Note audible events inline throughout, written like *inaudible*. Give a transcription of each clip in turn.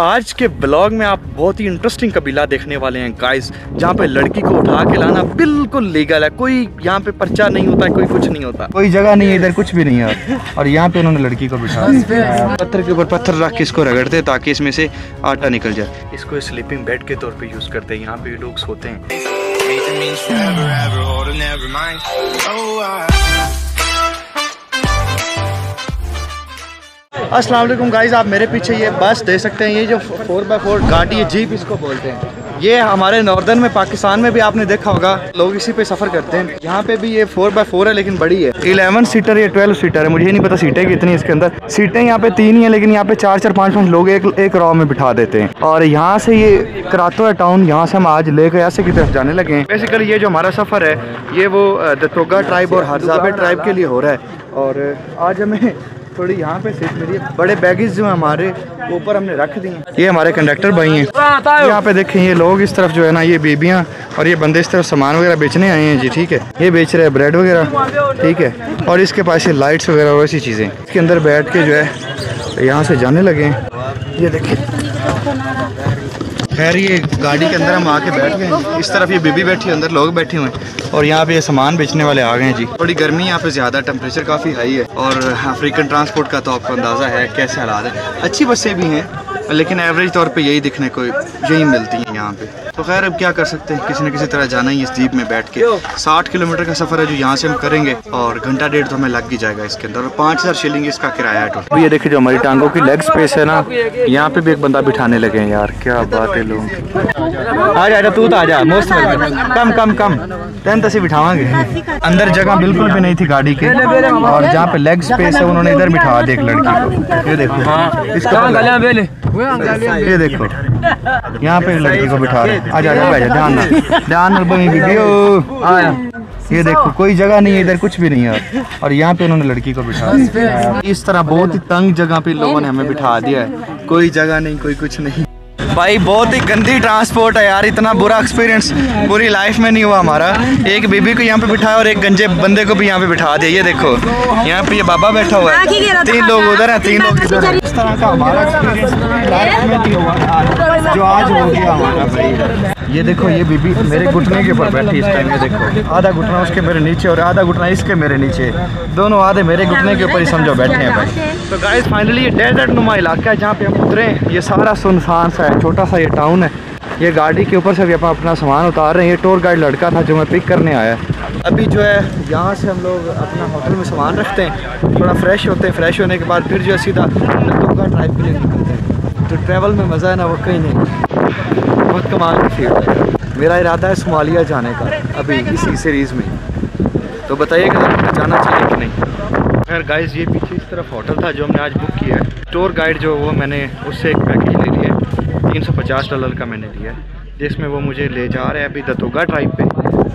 आज के ब्लॉग में आप बहुत ही इंटरेस्टिंग कबीला देखने वाले हैं गाइस जहाँ पे लड़की को उठा के लाना बिल्कुल लीगल है। कोई यहाँ पे पर्चा नहीं होता है कोई कुछ नहीं होता। कोई जगह नहीं है इधर कुछ भी नहीं है। और यहाँ पे उन्होंने लड़की को बिठा पत्थर के ऊपर पत्थर रख के इसको रगड़ते ताकि इसमें से आटा निकल जाए। इसको स्लीपिंग बेड के तौर पर यूज़ करते हैं। यहाँ पे लोग सोते हैं। अस्सलाम वालेकुम गाइस, आप मेरे पीछे ये बस दे सकते हैं, ये जो फोर बाई फोर गाड़ी है, जीप इसको बोलते हैं। ये हमारे नॉर्दर्न में, पाकिस्तान में भी आपने देखा होगा, लोग इसी पे सफ़र करते हैं। यहाँ पे भी ये फोर बाय फोर है, लेकिन बड़ी है। इलेवन सीटर, या ट्वेल्व सीटर है, मुझे नहीं पता सीटें कितनी इसके अंदर। सीटें यहाँ पे तीन ही है, लेकिन यहाँ पे चार चार, पाँच पाँच लोग एक एक रॉ में बिठा देते हैं। और यहाँ से ये करातो है टाउन यहाँ से हम आज लेकर ऐसे की तरफ़ जाने लगे हैं। बेसिकली ये जो हमारा सफ़र है, ये वो दतोगा ट्राइब और हरजाबे ट्राइब के लिए हो रहा है। और आज हमें थोड़ी यहाँ पे सीट मिली है। बड़े बैगेज जो है हमारे ऊपर हमने रख दिए। ये हमारे कंडक्टर भाई हैं। यहाँ पे देखें, ये लोग इस तरफ़ जो है ना, ये बीबियाँ और ये बंदे इस तरफ़ सामान वगैरह बेचने आए हैं। जी, ठीक है। ये बेच रहे हैं ब्रेड वगैरह। ठीक है। और इसके पास ये लाइट्स वगैरह और ऐसी चीज़ें। इसके अंदर बैठ के जो है, यहाँ से जाने लगे हैं। ये देखिए खैर, ये गाड़ी के अंदर हम आके बैठ गए। इस तरफ़ ये बीबी बैठी है, अंदर लोग बैठे हुए हैं। और यहाँ पे ये सामान बेचने वाले आ गए हैं, जी। थोड़ी गर्मी यहाँ पे ज़्यादा टेम्परेचर काफ़ी हाई है। और अफ्रीकन ट्रांसपोर्ट का तो आपको अंदाज़ा है कैसे हालात है। अच्छी बसें भी हैं, लेकिन एवरेज तौर पर यही दिखने को, यही मिलती हैं। यहाँ पे। तो खैर अब क्या कर सकते हैं? किसी न किसी तरह जाना ही इस जीप में बैठ के। साठ किलोमीटर का सफ़र है जो यहाँ से हम करेंगे और घंटा डेढ़ तो हमें लग ही जाएगा इसके अंदर। और पाँच हज़ार शिलिंग इसका किराया है टोटल ये देखिए जो हमारी टांगों की लेग स्पेस है ना यहाँ पे भी एक बंदा बिठाने लगे हैं यार क्या बात है लोग आ जा तू तो आ जा मोस्ट कम कम कम। टेन तसी बिठावांगे। अंदर जगह बिल्कुल भी नहीं थी गाड़ी के। और जहाँ पे लेग स्पेस है उन्होंने इधर बिठा दी एक लड़की को। ये देखो। इसका ये देखो। यहाँ पे लड़की को बिठा रहे आ जा जा, ध्यान ध्यान ये देखो, कोई जगह नहीं है, इधर कुछ भी नहीं है। और यहाँ पे उन्होंने लड़की को बिठा इस तरह बहुत ही तंग जगह पे लोगों ने हमें बिठा दिया है। कोई जगह नहीं, कोई कुछ नहीं। भाई बहुत ही गंदी ट्रांसपोर्ट है यार इतना बुरा एक्सपीरियंस पूरी लाइफ में नहीं हुआ हमारा। एक बीबी को यहाँ पे बिठाया और एक गंजे बंदे को भी यहाँ पे बिठा दिया ये देखो। यहाँ पे ये बाबा बैठा हुआ है। तीन लोग उधर हैं तीन लोग इधर हैं। इस तरह का हमारा एक्सपीरियंस लाइफ में नहीं हुआ जो आज हो गया हमारा भाई। ये देखो ये बीबी मेरे घुटने के ऊपर बैठी इस टाइम ये देखो। आधा घुटना उसके मेरे नीचे और आधा घुटना इसके मेरे नीचे। दोनों आधे मेरे घुटने के ऊपर ही समझो बैठे हैं भाई। तो गाइस फाइनली ये डेजर्ट नुमा इलाका है जहाँ पे हम उतरे हैं। ये सारा सुनसान सा है छोटा सा ये टाउन है। ये गाड़ी के ऊपर से भी अपन अपना सामान उतार रहे हैं। ये टूर गाइड लड़का था जो मैं पिक करने आया अभी जो है यहाँ से हम लोग अपना होटल में सामान रखते हैं। थोड़ा फ्रेश होते हैं। फ्रेश होने के बाद फिर जो है सीधा ड्राइव के लिए निकलते हैं। तो ट्रैवल में मज़ा है ना वो कहीं नहीं। बहुत कमाल की फ़ील्ड है। मेरा इरादा है सोमालिया जाने का, अभी इसी सीरीज़ में। तो बताइएगा, जाना चाहिए कि नहीं? खैर गाइस ये पीछे इस तरफ़ होटल था जो हमने आज बुक किया है। टूर गाइड जो वो मैंने, उससे एक पैकेज ले लिया है। तीन सौ पचास डॉलर का मैंने लिया है, जिसमें वो मुझे ले जा रहे हैं अभी दतोगा ट्राइब पे।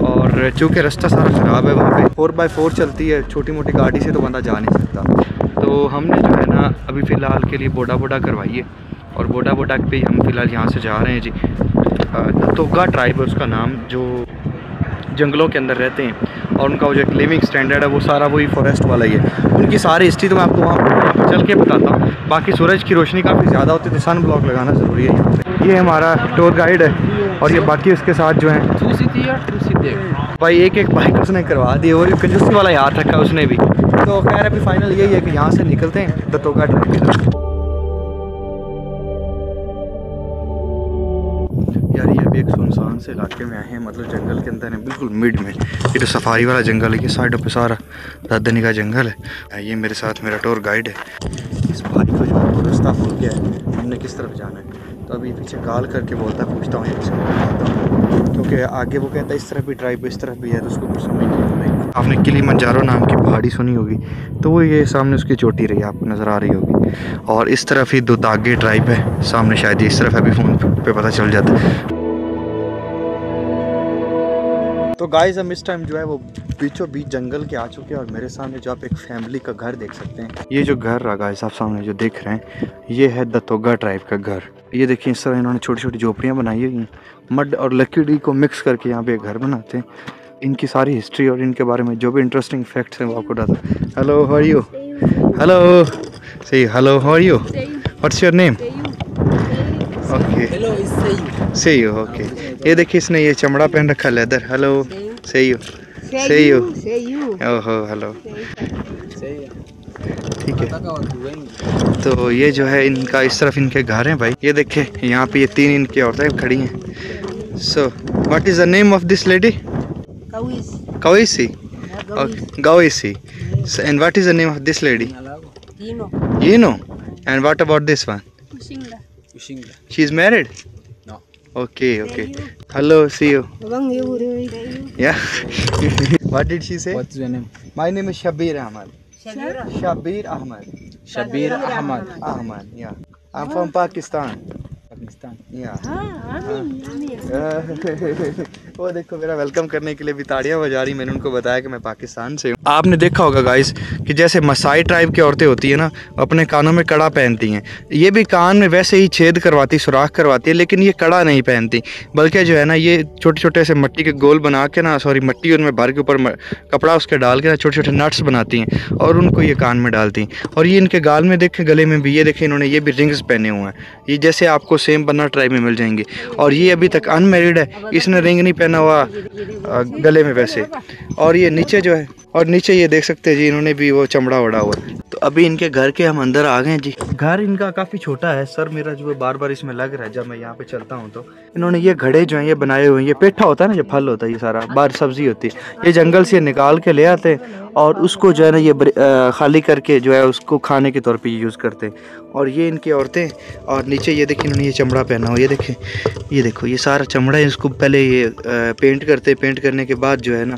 और चूँकि रास्ता सारा ख़राब है वहाँ पे फोर बाई फोर चलती है छोटी मोटी गाड़ी से तो बंदा जा नहीं सकता। तो हमने जो है ना, अभी फ़िलहाल के लिए बोडा बोडा करवाई है। और बोडा बोडा पे हम फ़िलहाल यहाँ से जा रहे हैं जी। दतोगा ट्राइब है उसका नाम जो जंगलों के अंदर रहते हैं और उनका वो जो एक लिविंग स्टैंडर्ड है वो सारा वही फॉरेस्ट वाला ही है। उनकी सारी हिस्ट्री तो मैं आपको वहाँ पर चल के बताता हूँ। बाकी सूरज की रोशनी काफ़ी ज़्यादा होती है तो सन ब्लॉक लगाना ज़रूरी है यहाँ पे। ये हमारा टूर गाइड है और ये बाकी उसके साथ जो है। भाई एक एक बाइक उसने करवा दी और कंजूसी वाला याद रखा उसने भी। तो खैर अभी फाइनल यही है कि यहाँ से निकलते हैं दतोगा ट्रैक एक सुनसान से इलाके में आए हैं मतलब जंगल के अंदर है, बिल्कुल मिड में। ये तो सफारी वाला जंगल है, ये साइडों पे सारा दादनी का जंगल है। ये मेरे साथ मेरा टूर गाइड है। इस भाई को जो है रास्ता भूल गया है, हमने किस तरफ़ जाना है? तो अभी पीछे कॉल करके बोलता है, पूछता हूँ क्योंकि आगे वो कहता है, इस तरफ़ भी ड्राइव इस तरफ़ भी है तो उसको कुछ समझ नहीं। आपने किली मंजारो नाम की पहाड़ी सुनी होगी तो वो ये सामने उसकी चोटी रही आपको नज़र आ रही होगी। और इस तरफ़ ही दो दागे ड्राइव है, सामने शायद इस तरफ़ अभी फ़ोन पे पता चल जाता है। तो गाइस हम इस टाइम जो है वो बीचों बीच जंगल के आ चुके हैं और मेरे सामने जो आप एक फैमिली का घर देख सकते हैं। ये जो घर रहा गाइस आप सामने जो देख रहे हैं ये है दतोगा ट्राइब का घर। ये देखिए इस तरह इन्होंने छोटी छोटी झोपड़ियाँ बनाई हुई हैं। मड और लकड़ी को मिक्स करके यहाँ पे एक घर बनाते हैं। इनकी सारी हिस्ट्री और इनके बारे में जो भी इंटरेस्टिंग फैक्ट्स हैं वो आपको बताता हेलो हाउ यू हेलो सही hello how are you what's your name okay. सही हो ओके ये देखिए इसने ये चमड़ा पहन रखा लेदर हेलो सही हो सही हो ओहो हेलो ठीक है. तो ये जो है इनका इस तरफ़ इनके घर हैं भाई. ये देखे यहाँ पे ये तीन इनकी औरतें खड़ी हैं. So what is the name of this lady कविसी Gawisi. So, and what is the name of this lady? Nalako. You know. And what about this one? Kushinga. She is married? No. Okay, okay. Hello, see you. Yeah. *laughs* what did she say? What's your name? My name is Shabir Ahmad. Shabir Ahmad. Shabir Ahmad. Ahmad, yeah. I'm from Pakistan. Pakistan. Yeah. *laughs* वो देखो मेरा welcome करने के लिए भी ताड़ियाँ बजा रही मैंने उनको बताया कि मैं पाकिस्तान से हूँ। आपने देखा होगा गाइस कि जैसे मसाई ट्राइब की औरतें होती है ना अपने कानों में कड़ा पहनती हैं। ये भी कान में वैसे ही छेद करवाती सुराख करवाती है लेकिन ये कड़ा नहीं पहनती। बल्कि जो है ना ये छोटे छोटे से मट्टी के गोल बना के ना सॉरी मट्टी उनमें भर के ऊपर कपड़ा उसके डाल के ना छोटे छोटे नट्स बनाती हैं और उनको ये कान में डालती हैं। और ये इनके गाल में देखें गले में भी ये देखें इन्होंने ये भी रिंग्स पहने हुए हैं। ये जैसे आपको सेम बन्ना ट्राई में मिल जाएँगे। और ये अभी तक अनमेरिड है, इसने रिंग नहीं पहना हुआ गले में वैसे। और ये नीचे जो है और नीचे ये देख सकते हैं जी इन्होंने भी वो चमड़ा ओढ़ा हुआ। है तो अभी इनके घर के हम अंदर आ गए हैं जी। घर इनका काफ़ी छोटा है सर मेरा जो है बार बार इसमें लग रहा है जब मैं यहाँ पे चलता हूँ तो। इन्होंने ये घड़े जो हैं ये बनाए हुए हैं ये पेठा होता है ना जो फल होता है ये सारा बाहर सब्ज़ी होती है। ये जंगल से निकाल के ले आते हैं और उसको जो है ना ये खाली करके जो है उसको खाने के तौर पे यूज़ करते हैं। और ये इनकी औरतें और नीचे ये देखिए इन्होंने ये चमड़ा पहना हुआ ये देखें ये देखो ये सारा चमड़ा है इसको पहले ये पेंट करते हैं। पेंट करने के बाद जो है ना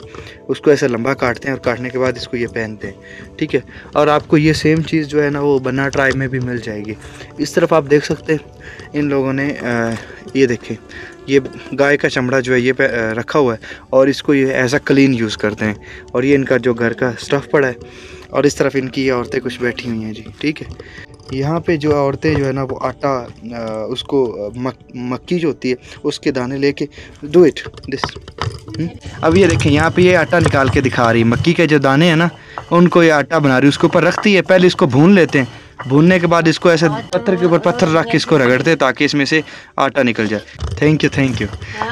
उसको ऐसे लंबा काटते हैं और काटने के बाद इसको ये पहनते हैं ठीक है? और आपको ये सेम चीज़ जो है ना वो बना ट्राई में भी मिल जाएगी। इस तरफ़ आप देख सकते हैं इन लोगों ने आ, ये देखें ये गाय का चमड़ा जो है ये रखा हुआ है और इसको ये एज क्लीन यूज़ करते हैं। और ये इनका जो घर का स्टफ़ पड़ा है और इस तरफ़ इनकी ये औरतें कुछ बैठी हुई हैं जी ठीक है? यहाँ पे जो औरतें जो है ना वो आटा उसको मक, मक्की जो होती है उसके दाने लेके डू इट दिस अब ये देखें यहाँ पे ये आटा निकाल के दिखा रही है। मक्की के जो दाने हैं ना उनको ये आटा बना रही है। उसके ऊपर रखती है पहले इसको भून लेते हैं। भूनने के बाद इसको ऐसे पत्थर के ऊपर पत्थर रख के इसको रगड़ते हैं ताकि इसमें से आटा निकल जाए। थैंक यू थैंक यू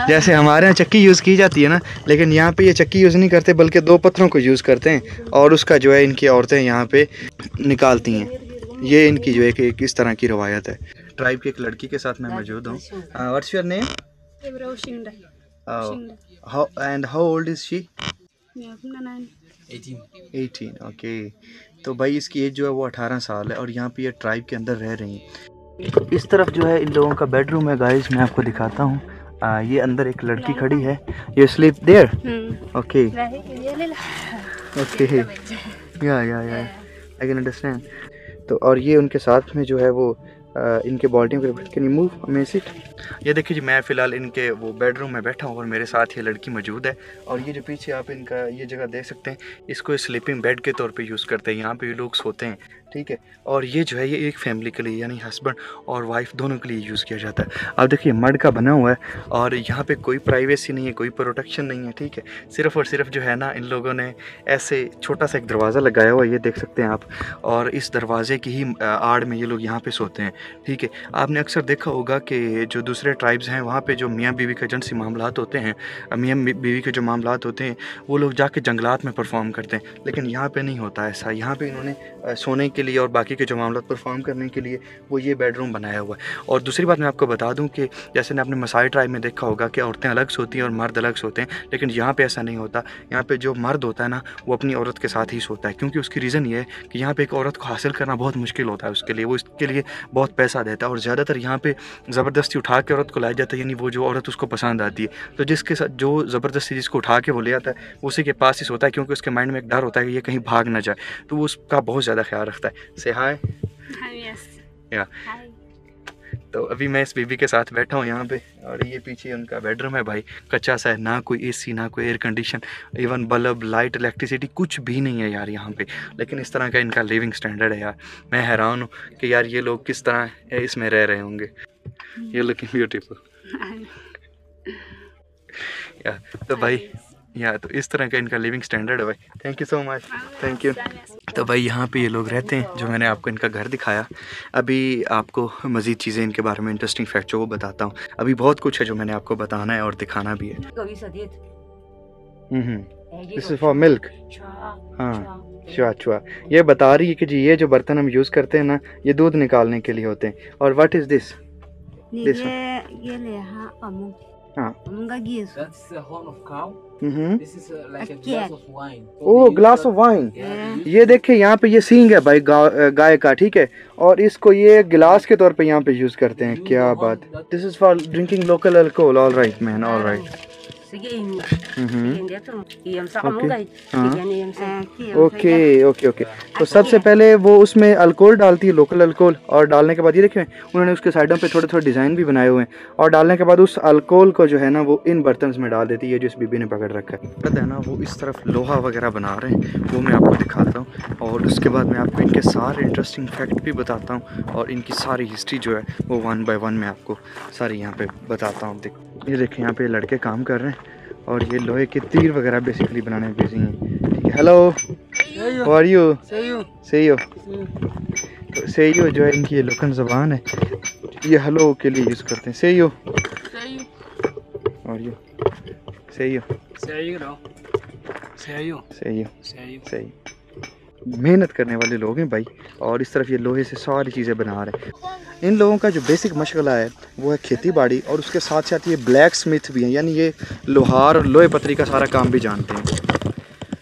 जैसे हमारे यहाँ चक्की यूज़ की जाती है ना लेकिन यहाँ पे ये चक्की यूज़ नहीं करते बल्कि दो पत्थरों को यूज़ करते हैं और उसका जो है इनकी औरतें यहाँ पे निकालती हैं। ये इनकी जो है कि एक इस तरह की रवायत है। ट्राइब की एक लड़की के साथ मैं मौजूद हूँ। What's your name and how old is she 18. 18 okay तो भाई इसकी एज जो है वो 18 साल है और यहाँ पे ये ट्राइब के अंदर रह रही हैं। इस तरफ़ जो है इन लोगों का बेडरूम है गाइस मैं आपको दिखाता हूँ। आ, ये अंदर एक लड़की खड़ी है। ये स्लीप देयर ओके ओके या या या आई कैन अंडरस्टैंड तो और ये उनके साथ में जो है वो इनके बॉडी कैन यू मूव में सिट ये देखिए जी, मैं फ़िलहाल इनके वो बेडरूम में बैठा हूँ और मेरे साथ ये लड़की मौजूद है। और ये जो पीछे आप इनका ये जगह देख सकते हैं, इसको स्लीपिंग बेड के तौर पे यूज़ करते हैं। यहाँ पे ये लोग सोते हैं। ठीक है? और ये जो है, ये एक फैमिली के लिए, यानी हस्बैंड और वाइफ दोनों के लिए यूज़ किया जाता है। अब देखिए, मड का बना हुआ है और यहाँ पे कोई प्राइवेसी नहीं है, कोई प्रोटेक्शन नहीं है, ठीक है? सिर्फ़ और सिर्फ़ जो है ना, इन लोगों ने ऐसे छोटा सा एक दरवाज़ा लगाया हुआ है, ये देख सकते हैं आप। और इस दरवाजे की ही आड़ में ये लोग यहाँ पर सोते हैं, ठीक है? आपने अक्सर देखा होगा कि जो दूसरे ट्राइब्स हैं, वहाँ पर जो मियाँ बीवी के एजेंसी मामला होते हैं मियाँ बीवी के जो मामला होते हैं, वो लोग जाके जंगलात में परफॉर्म करते हैं। लेकिन यहाँ पर नहीं होता ऐसा। यहाँ पर इन्होंने सोने के लिए और बाकी के जो मामला परफॉर्म करने के लिए वो ये बेडरूम बनाया हुआ है। और दूसरी बात मैं आपको बता दूँ कि जैसे ने आपने मसाई ट्राइब में देखा होगा कि औरतें अलग सोती हैं और मर्द अलग सोते हैं, लेकिन यहाँ पर ऐसा नहीं होता। यहाँ पर जो मर्द होता है ना, वो अपनी औरत के साथ ही सोता है, क्योंकि उसकी रीज़न ये है कि यहाँ पर एक औरत को हासिल करना बहुत मुश्किल होता है उसके लिए। वो इसके लिए बहुत पैसा देता है और ज़्यादातर यहाँ पर ज़बरदस्ती उठा के औरत को लाया जाता है, यानी वो जो औरत उसको पसंद आती है। तो जिसके साथ, जो ज़बरदस्ती जिसको उठा के वो ले आता है उसी के पास ही सोता है, क्योंकि उसके माइंड में एक डर होता है कि ये कहीं भाग ना जाए। तो वो उसका बहुत ज़्यादा ख्याल रखता है। से हाय या तो अभी मैं इस बीबी के साथ बैठा हूँ यहाँ पे और ये पीछे उनका बेडरूम है भाई। कच्चा सा है ना कोई एसी ना कोई air condition even bulb light electricity कुछ भी नहीं है यार यहाँ पे। लेकिन इस तरह का इनका लिविंग स्टैंडर्ड है यार। मैं हैरान हूँ कि यार ये लोग किस तरह इसमें रह रहे होंगे। ये लुकिंग ब्यूटीफुल या तो भाई या तो इस तरह का इनका लिविंग स्टैंडर्ड है भाई। Thank you so much thank you तो भाई यहाँ पे ये लोग रहते हैं जो मैंने आपको इनका घर दिखाया। अभी आपको मज़ीद चीज़ें इनके बारे में इंटरेस्टिंग फैक्ट जो वो बताता हूँ। अभी बहुत कुछ है जो मैंने आपको बताना है और दिखाना भी है। दिस इज़ फॉर मिल्क हाँ चुआ चुआ ये बता रही है कि जी ये जो बर्तन हम यूज़ करते हैं ना ये दूध निकालने के लिए होते हैं। और what is this one. Ye ye le ha pamu. हाँ। Pamu ga giyesu. Hmm This is uh, like a glass of wine. Yeah. ये देखिए यहाँ पे ये सींग है भाई गा, गाय का ठीक है? और इसको ये गिलास के तौर पे यहाँ पे यूज़ करते हैं। क्या बात। This is for drinking local alcohol all right man all right Dia. हाँ। ओके ओके ओके तो सबसे पहले वो उसमें अल्कोहल डालती है लोकल अल्कोहल और डालने के बाद ये देखें उन्होंने उसके साइडों पे थोड़े थोड़े डिज़ाइन भी बनाए हुए हैं और डालने के बाद उस अल्कोहल को जो है ना वो इन बर्तन में डाल देती है जो इस बीबी ने पकड़ रखा है पता है ना वो इस तरफ़ लोहा वगैरह बना रहे हैं वो मैं आपको दिखाता हूँ और उसके बाद मैं आपको इनके सारे इंटरेस्टिंग फैक्ट भी बताता हूँ और इनकी सारी हिस्ट्री जो है वो वन बाय वन मैं आपको सारी यहाँ पे बताता हूँ देख ये देखें यहाँ पे लड़के काम कर रहे हैं और ये लोहे के तीर वगैरह बेसिकली बनाने में बिज़ी हैं ठीक है हेलो How are सही हो तो सही हो जो है इनकी ये लोकल ज़बान है। ये हेलो के लिए यूज़ करते हैं। सेयो और यू Say you. Know. Say you. सेयो Say you. सही मेहनत करने वाले लोग हैं भाई, और इस तरफ़ ये लोहे से सारी चीज़ें बना रहे हैं। इन लोगों का जो बेसिक मशगला है, वो है खेती बाड़ी, और उसके साथ साथ ये ब्लैक स्मिथ भी हैं, यानी ये लोहार और लोहे पतरी का सारा काम भी जानते हैं।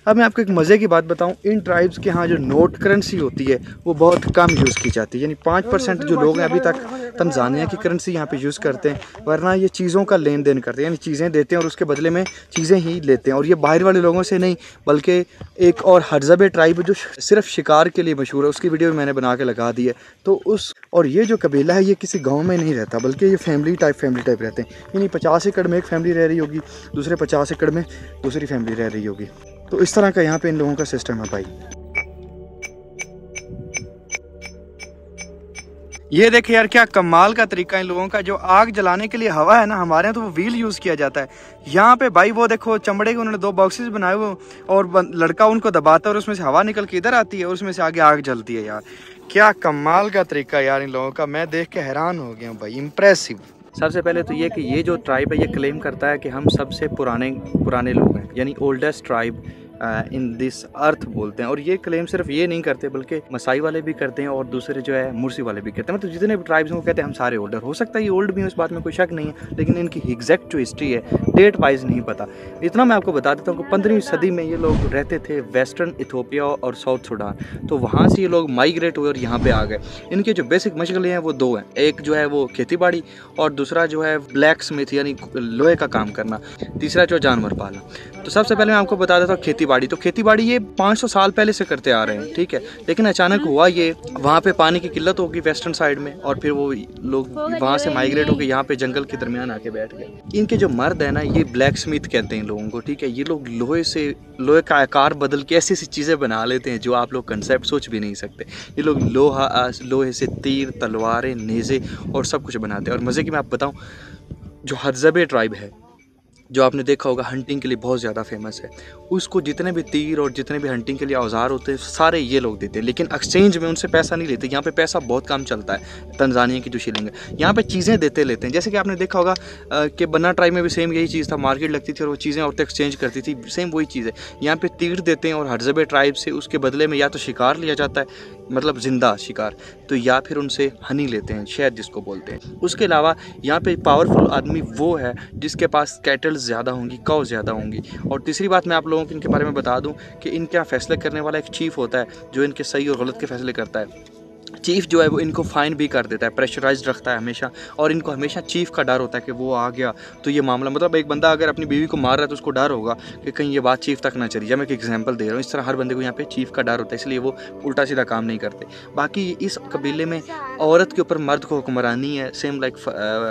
अब मैं आपको एक मज़े की बात बताऊँ, इन ट्राइब्स के यहाँ जो नोट करेंसी होती है, वो बहुत कम यूज़ की जाती है, यानी पाँच परसेंट जो लोग हैं अभी तक तंजानिया की करेंसी यहाँ पे यूज़ करते हैं, वरना ये चीज़ों का लेन देन करते हैं, यानी चीज़ें देते हैं और उसके बदले में चीज़ें ही लेते हैं। और ये बाहर वाले लोगों से नहीं, बल्कि एक और हरजब ट्राइब जो सिर्फ़ शिकार के लिए मशहूर है, उसकी वीडियो भी मैंने बना के लगा दी है। तो उस, और ये जो कबीला है, ये किसी गाँव में नहीं रहता, बल्कि ये फैमिली टाइप फैमिली टाइप रहते हैं। यानी पचास एकड़ में एक फैमिली रह रही होगी, दूसरे पचास एकड़ में दूसरी फैमिली रह रही होगी। तो इस तरह का यहाँ पे इन लोगों का सिस्टम है भाई। ये देखे यार, क्या कमाल का तरीका इन लोगों का, जो आग जलाने के लिए हवा है ना, हमारे यहाँ तो वो व्हील यूज़ किया जाता है। यहाँ पे भाई वो देखो, चमड़े के उन्होंने दो बॉक्सेस बनाए हुए, और लड़का उनको दबाता है और उसमें से हवा निकल के इधर आती है, और उसमें से आगे आग जलती है यार। क्या कमाल का तरीका यार इन लोगों का, मैं देख के हैरान हो गया हूँ भाई इम्प्रेसिव सबसे पहले तो ये कि ये जो ट्राइब है, ये क्लेम करता है कि हम सबसे पुराने पुराने लोग हैं, यानी oldest tribe in this earth बोलते हैं। और ये क्लेम सिर्फ़ ये नहीं करते, बल्कि मसाई वाले भी करते हैं और दूसरे जो है, मुर्सी वाले भी करते हैं। मतलब जितने भी ट्राइब्स हैं, वो कहते हैं, हम सारे ओल्डर हो। सकता है ये ओल्ड भी हो, इस बात में कोई शक नहीं है, लेकिन इनकी एग्जैक्ट जो हिस्ट्री है डेट वाइज नहीं पता। इतना मैं आपको बता देता हूँ कि पंद्रहवीं सदी में ये लोग रहते थे वेस्टर्न इथोपिया और साउथ सुडान तो वहाँ से ये लोग माइग्रेट हुए और यहाँ पे आ गए। इनके जो बेसिक मशगले हैं, वो दो हैं। एक जो है, वो खेती बाड़ी और दूसरा जो है ब्लैक स्मिथ यानी लोहे का काम करना। तीसरा जो जानवर पालना। तो सबसे पहले मैं आपको बता देता हूँ, खेती बाड़ी तो खेती बाड़ी ये 500 साल पहले से करते आ रहे हैं, ठीक है? लेकिन अचानक हुआ ये, वहाँ पे पानी की किल्लत होगी वेस्टर्न साइड में, और फिर वो लोग वहाँ से माइग्रेट होकर यहाँ पे जंगल के दरमियान आके बैठ गए। इनके जो मर्द है ना, ये ब्लैक स्मिथ कहते हैं लोगों को, ठीक है? ये लोग लोहे से, लोहे का आकार बदल के ऐसी ऐसी चीज़ें बना लेते हैं जो आप लोग कंसेप्ट सोच भी नहीं सकते। ये लोग लोहा लोहे से तीर, तलवारें, नेज़े और सब कुछ बनाते हैं। और मज़े की मैं आप बताऊँ, जो हरजबे ट्राइब है जो आपने देखा होगा हंटिंग के लिए बहुत ज़्यादा फ़ेमस है। उसको जितने भी तीर और जितने भी हंटिंग के लिए औज़ार होते हैं, सारे ये लोग देते हैं। लेकिन एक्सचेंज में उनसे पैसा नहीं लेते। यहाँ पे पैसा बहुत कम चलता है तंजानिया की जो शिलिंग है। यहाँ पे चीज़ें देते लेते हैं। जैसे कि आपने देखा होगा कि बन्ना ट्राइब में भी सेम यही चीज़ था। मार्केट लगती थी और वो चीज़ें औरतें एक्सचेंज करती थी। सेम वही चीज़ है। यहाँ पर तीर देते हैं और हरजबे ट्राइब से उसके बदले में या तो शिकार लिया जाता है मतलब ज़िंदा शिकार तो या फिर उनसे हनी लेते हैं, शहद जिसको बोलते हैं। उसके अलावा यहाँ पे पावरफुल आदमी वो है, जिसके पास कैटल्स ज़्यादा होंगी कौ ज़्यादा होंगी। और तीसरी बात मैं आप लोगों को इनके बारे में बता दूँ कि इनके यहाँ फैसले करने वाला एक चीफ होता है, जो इनके सही और गलत के फैसले करता है। चीफ जो है वो इनको फाइन भी कर देता है प्रेशराइज रखता है हमेशा और इनको हमेशा चीफ का डर होता है कि वो आ गया। तो ये मामला मतलब एक बंदा अगर अपनी बीवी को मार रहा है तो उसको डर होगा कि कहीं ये बात चीफ तक ना चली जाए। मैं एक एग्ज़ाम्पल दे रहा हूँ, इस तरह हर बंदे को यहाँ पे चीफ का डर होता है, इसलिए वो उल्टा सीधा काम नहीं करते। बाकी इस कबीले में औरत के ऊपर मर्द को हुक्मरानी है सेम लाइक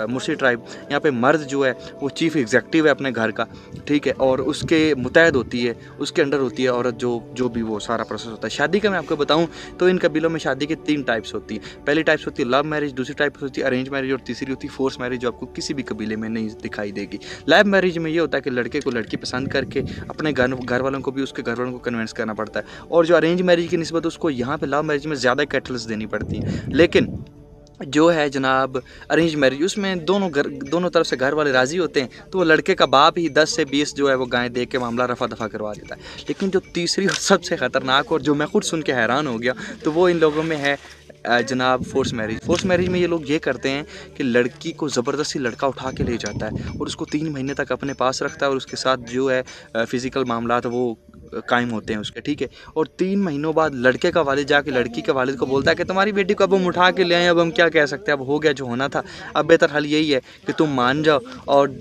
मुर्सी ट्राइब यहाँ पे मर्द जो है वो चीफ एग्जेक्टिव है अपने घर का, ठीक है? और उसके मुतहद होती है, उसके अंडर होती है औरत जो जो भी वो सारा प्रोसेस होता है। शादी का मैं आपको बताऊँ तो इन कबीलों में शादी के तीन टाइप्स टाइप्स होती हैं। पहली टाइप्स होती है लव मैरिज दूसरी टाइप होती है अरेंज मैरिज और तीसरी होती है फोर्स मैरिज जो आपको किसी भी कबीले में नहीं दिखाई देगी। लव मैरिज में ये होता है कि लड़के को लड़की पसंद करके अपने घर घर वालों को भी उसके घर वालों को कन्वेंस करना पड़ता है। और जो अरेंज मैरिज की नस्बत उसको यहाँ पे लव मैरिज में ज़्यादा कैटल्स देनी पड़ती हैं। लेकिन जो है जनाब अरेंज मैरिज उसमें दोनों घर, दोनों तरफ़ से घर वाले राज़ी होते हैं तो वो लड़के का बाप ही 10 से 20 जो है वो गाय दे के मामला रफा दफ़ा करवा देता है। लेकिन जो तीसरी और सबसे ख़तरनाक और जो मैं खुद सुन के हैरान हो गया तो वो इन लोगों में है जनाब फोर्स मैरिज फोर्स मैरिज में ये लोग ये करते हैं कि लड़की को ज़बरदस्ती लड़का उठा के ले जाता है और उसको तीन महीने तक अपने पास रखता है और उसके साथ जो है फ़िज़िकल मामला वो कायम होते हैं उसके, ठीक है? और तीन महीनों बाद लड़के का वालिद जाके, लड़की के वालिद को बोलता है कि तुम्हारी बेटी को अब हम उठा के ले आए, अब हम क्या कह सकते हैं? अब हो गया जो होना था। अब बेहतर हाल यही है कि तुम मान जाओ और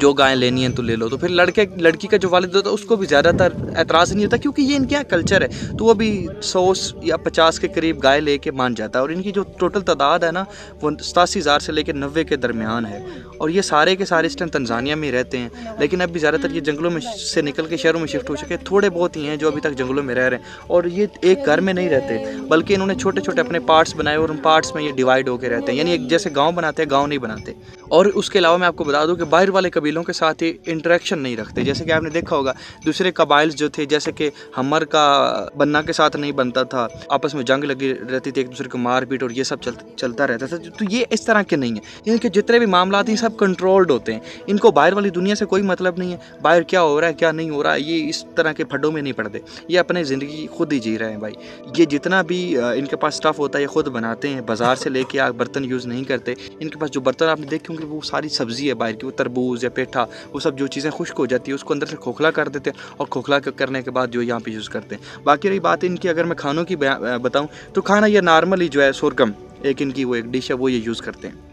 जो गाय लेनी है तो ले लो। तो फिर लड़के, लड़की का जो वालिद होता है, उसको भी ज़्यादातर एतराज़ नहीं होता क्योंकि ये इनके यहाँ कल्चर है। तो वो भी सौ या पचास के करीब गाय लेके मान जाता है और इनकी जो टोटल तादाद है ना, वो सतासी हज़ार से लेकर नब्बे के दरमियान है। और ये सारे के सारे इस टाइम तंजानिया में रहते हैं। लेकिन अभी ज़्यादातर ये जंगलों में से निकल के, शहरों में शिफ्ट हो चुके हैं। थोड़े बहुत ही हैं जो अभी तक जंगलों में रह रहे हैं। और ये एक घर में नहीं रहते, बल्कि इन्होंने छोटे छोटे अपने पार्ट्स बनाए और उन पार्ट्स में ये डिवाइड होकर रहते हैं। यानी एक जैसे गाँव बनाते हैं, गाँव नहीं बनाते। और उसके अलावा मैं आपको बता दूँ कि बाहर वाले कबीलों के साथ ही इंटरेक्शन नहीं रखते। जैसे कि आपने देखा होगा दूसरे कबाइल्स जो थे जैसे कि हमर का बन्ना के साथ नहीं बनता था आपस में जंग लगी रहती थी एक दूसरे को मार पीट और ये सब चल, चलता रहता था तो ये इस तरह के नहीं है। यानी कि जितने भी मामला हैं सब कंट्रोल्ड होते हैं। इनको बाहर वाली दुनिया से कोई मतलब नहीं है। बाहर क्या हो रहा है क्या नहीं हो रहा है ये इस तरह के फड्डों में नहीं पड़ते। ये अपने ज़िंदगी खुद ही जी रहे हैं भाई। ये जितना भी इनके पास स्टफ़ होता है ये खुद बनाते हैं। बाज़ार से लेके आ बर्तन यूज़ नहीं करते। इनके पास जो बर्तन आपने देखे होंगे वो सारी सब्ज़ी है बाहर की वो तरबूज या पेठा, वो सब जो चीज़ें खुश्क हो जाती है, उसको अंदर से खोखला कर देते हैं और खोखला करने के बाद जो यहाँ पे यूज़ करते हैं। बाकी रही बात इनकी, अगर मैं खानों की बताऊँ तो खाना ये नॉर्मली जो है सोरगम एक इनकी वो एक डिश है, वो ये यूज़ करते हैं।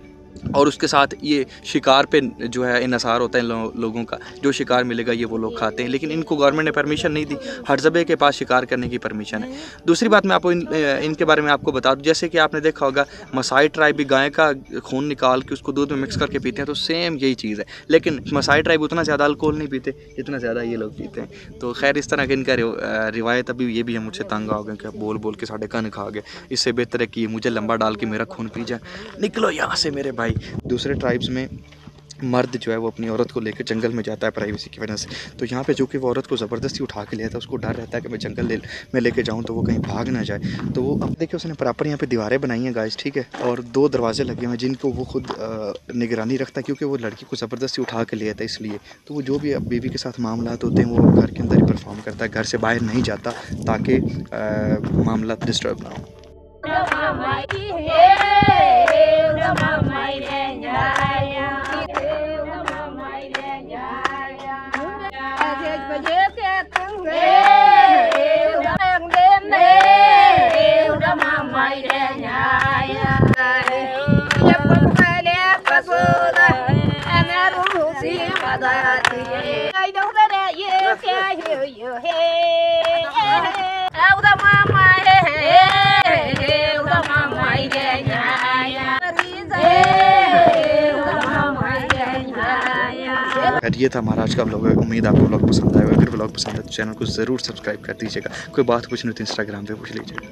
और उसके साथ ये शिकार पे जो है इनसार होता है इन लो, लोगों का। जो शिकार मिलेगा ये वो लोग खाते हैं। लेकिन इनको गवर्नमेंट ने परमिशन नहीं दी। हर जबे के पास शिकार करने की परमिशन है। दूसरी बात मैं आपको इन, इनके बारे में आपको बता दूँ। जैसे कि आपने देखा होगा मसाई ट्राइब भी गाय का खून निकाल के उसको दूध में मिक्स करके पीते हैं तो सेम यही चीज़ है। लेकिन मसाई ट्राइब उतना ज़्यादा अल्कोहल नहीं पीते जितना ज़्यादा ये लोग पीते हैं। तो खैर इस तरह के इनका रिवायत अभी ये भी है मुझसे तंग आ गए कि बोल बोल के साढ़े कन खा गए। इससे बेहतर है कि मुझे लंबा डाल के मेरा खून पी जाए। निकलो यहाँ से मेरे भाई। दूसरे ट्राइब्स में मर्द जो है वो अपनी औरत को लेकर जंगल में जाता है प्राइवेसी की वजह से। तो यहाँ पे जो कि वो औरत को ज़बरदस्ती उठा के ले आता है, उसको डर रहता है कि मैं जंगल ले में लेके जाऊँ तो वो कहीं भाग ना जाए। तो वो अब देखिए उसने प्रॉपर यहाँ पे दीवारें बनाई हैं गाइस ठीक है? और दो दरवाजे लगे हुए हैं जिनको वो खुद निगरानी रखता है क्योंकि वो लड़की को ज़बरदस्ती उठा के ले आता है इसलिए। तो वो जो भी अब बीवी के साथ मामला होते हैं, वो घर के अंदर ही परफॉर्म करता है, घर से बाहर नहीं जाता ताकि मामला डिस्टर्ब ना हो। yêu đâu mày đen dài. ये था महाराज का ब्लॉग उम्मीद आपको ब्लॉग पसंद आएगा अगर ब्लॉग पसंद है तो चैनल को ज़रूर सब्सक्राइब कर दीजिएगा। कोई बात पूछनी हो तो इंस्टाग्राम पर पूछ लीजिएगा।